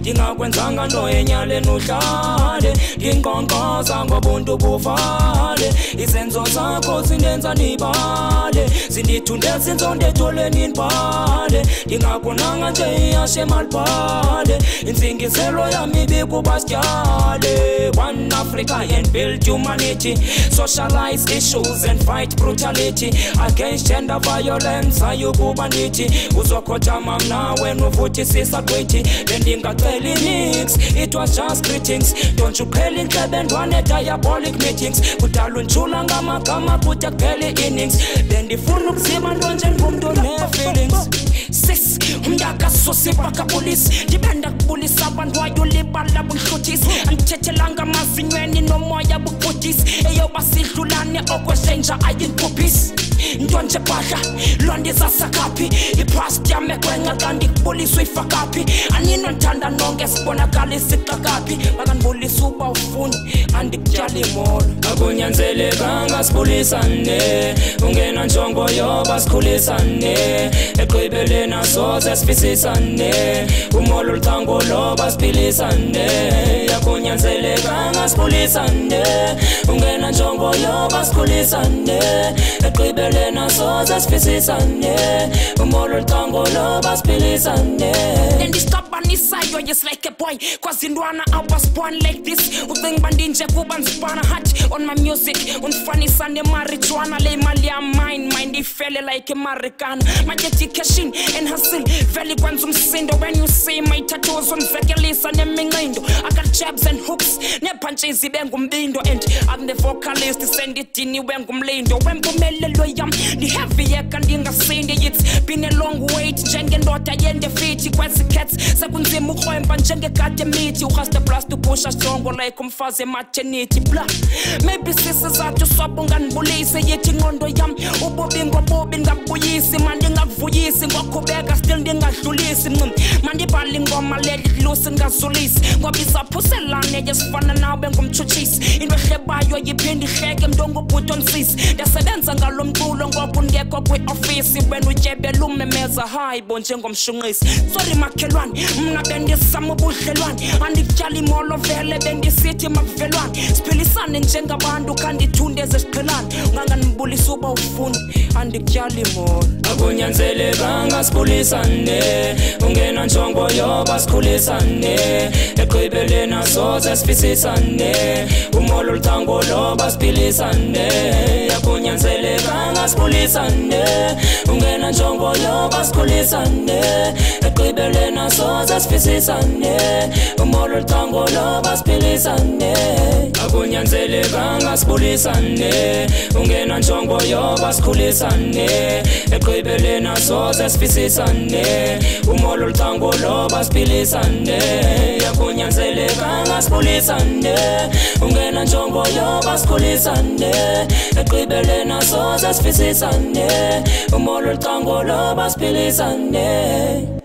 ndingakwenzanga nto enyaleni uhlale. Ndinkqonkqoza ngobuntu buvale izenzo zakho zindenza nibale. Zindithunde zinzonde etoleni ndibale ndingakonanga nje iyashe malibhale. Intsingiselo yam ibikuba sityale. One africa and build humanity. Socialize issues and fight brutality. Against gender violence ayukuba ndithi uzokhothama mna wena uvuthisisa gqithi inix it was just greetings. Don't you qhela intlebe ndwane diabolic meetings. Kudala untshula ngamagama kutya kuphela i-innings bendifuna ukuziba nto njengomntu nee-feelings sis umntakasosibakabulisi ndibe ndakubulisa abantu wayolibala buhluthisi andithethelanga amazinyweni nomoya bubhudisi eyobasidlulane okweshenja ayinkuphisi nto nje bhadla loo ndizasakaphi ipasti yam ekwenxa xa ndikubuliswa ifakaphi aninonthanda nonke sibonakala isixakaphi bakandibulisa uba ufuni andikutyala imolo akunyanzelekanga sibulisane. Ungena njongo yoba sikhulisane ekugqibeleni asoze sivisisane umolo lucango loba siphilisane akunyanzelekanga sibulisane. Ungena njongo yoba sikhulisane ekugqibeleni asoze sivisisane umolo lucango loba siphilisane ndisixabanisayo yes like a boy cause in kwazintwana i was born like this. Ucinga uba ndinje kuba ndisibana hat on my music? Undifanisa nemarijuana le imali yam mine. Mind ifele like imarikana my dedication and hustle vele kwenza umsindo when you see my tattoos undivekelisa nemincindo i got jabs and hooks. Neebhantshezi bengumbindo and i'm the vocalist sendidiniwe ngumlindo. Wempumelelo yam ndiheviyeka ndingasindi it's been a long wait njengendoda yendefiti kwezikets sekunzima ukrwempa njengekade mithi. Urasta blast upusha strongo like umfazi ematernity bla maybe sisizathu sobo ungandibulisi yithi ingqondo yam ububi ngobubi ndingabuyisi mandingakuvuyisi ngokhubeka still ndingadlulisi. Ncim mandibhale ingoma ledlusi ngazulisi ngoba izaphuselane yesifana nawe ngumtshutshisi. Into ehlebayo yiphinde ihleke mntongubhuti onsisi ndiyasebenza ngalo mculo ngoba ungekho kwiofisi. Wena utyebela umemeza hayi bo njengomshunqisi. Sorry makhelwane mna ngesama budlelwane andikutshali imolo vele bendisithi makuvelwane. Siphilisane njengabantu kandithundeze siqhelane unganganibulisa uba ufuni andikutyali molo. Akunyanzelekanga sikhulisane ungenanjongo yoba sikhulisane ekugqibeleni asoze sifisisane umolo luthango loba siphilisane akunyanzelekanga sikhulisane ungenanjongo yoba sikhulisane ekugqibeleni soza sivisisane umolo lutango loba siphilisane akunyanzelekanga sibulisane. Ungena njongo yoba sikhulisane ekugqibeleni soze sivisisane umolo lucango loba siphilisane akunyanzelekanga sibulisane. Ungena njongo yoba sikhulisane ekugqibeleni soze sivisisane umolo lutango loba siphilisane